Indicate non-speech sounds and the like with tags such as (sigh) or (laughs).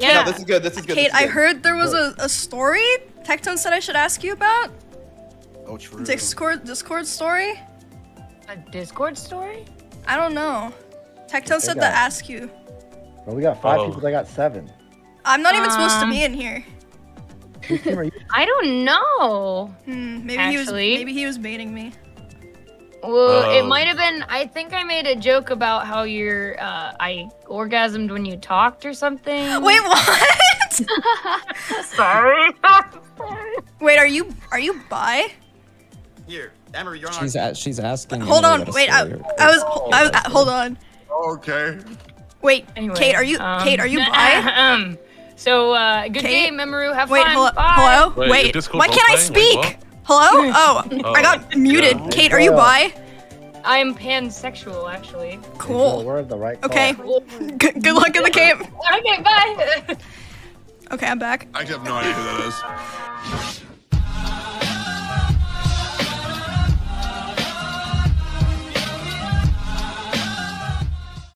Yeah. No, this is good. This is good. Kate, this is I heard there was a, a story Tectone said I should ask you about. Oh, true. Discord Discord story? A Discord story? I don't know. Tectone said to ask you. Well, we got five Oh. people. They got seven. I'm not even supposed to Um, be in here. Whose team are you? I don't know. Hmm, maybe he was Actually- maybe he was baiting me. Well, it Oh. might have been. I think I made a joke about how you're. Uh, I orgasmed when you talked or something. (laughs) Wait, what? (laughs) (laughs) sorry. Wait, are you are you bi? Here, Emiru, you're on. She's a- she's asking. Hold on, wait. I. I was I was uh, hold on. okay. Wait, Anyway, Kate, are you um, Kate, are you bi? um, so uh, good Kate? game, Memoru. Have Wait, fun. hello, Bye. hello. Wait, Wait, why can't I role-playing? Wait, speak? Hello? Oh, (laughs) Oh, I oh. got muted. yeah. Kate, are you bi? I'm pansexual, actually. Cool. we're at the right. Okay. (laughs) Good, good luck in the game. Okay, bye. (laughs) Okay, I'm back. I have no idea who that is.